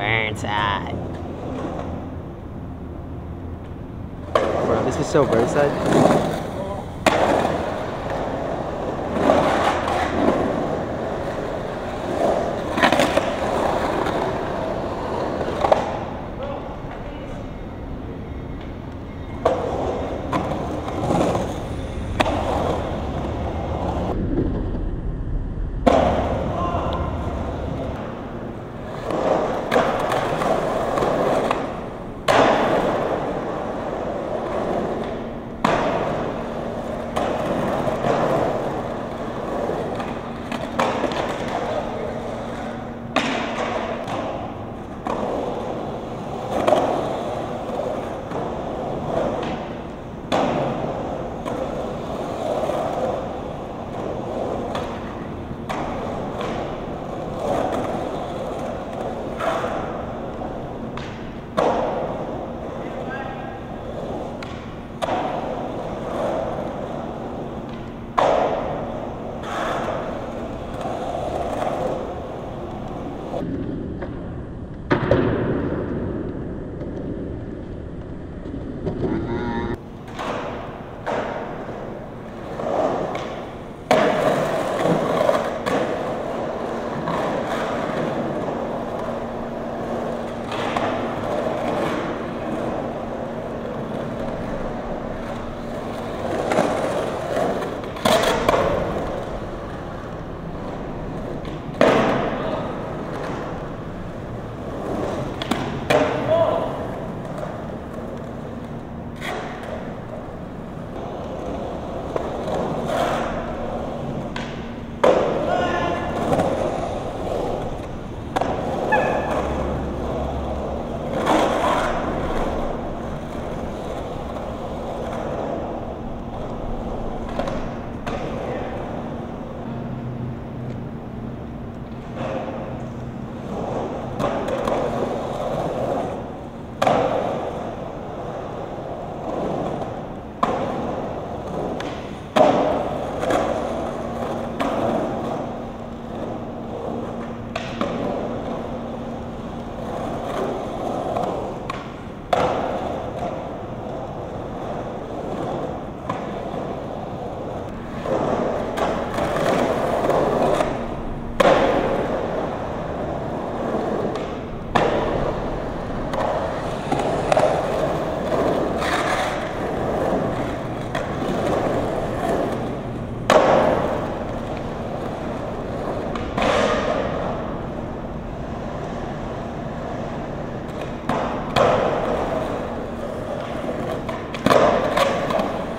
Burnside. Bro, this is so Burnside.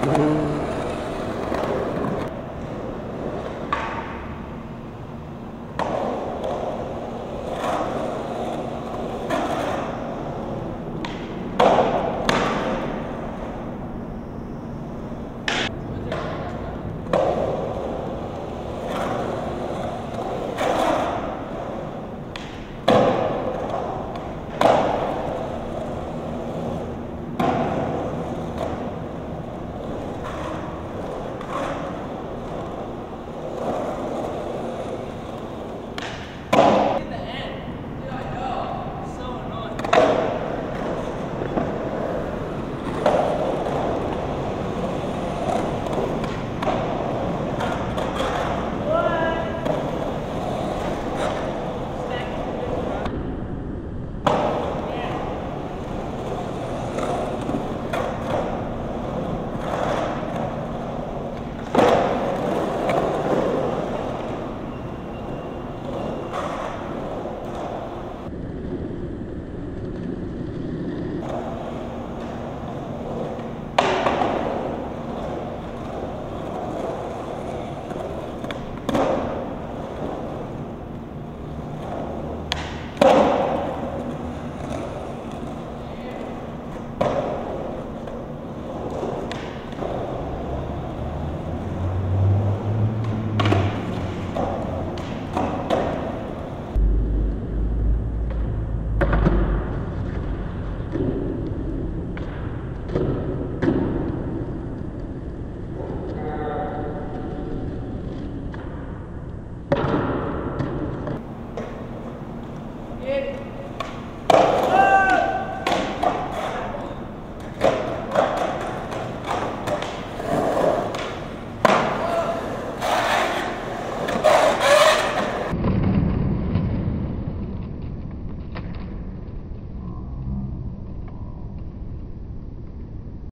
Mm-hmm.